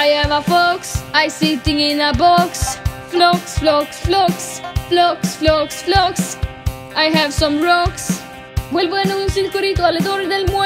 I am a fox, I sitting in a box. Flocks, flocks, flocks, flocks, flocks, flocks. I have some rocks. Vuelvo en un circuito alrededor del mundo.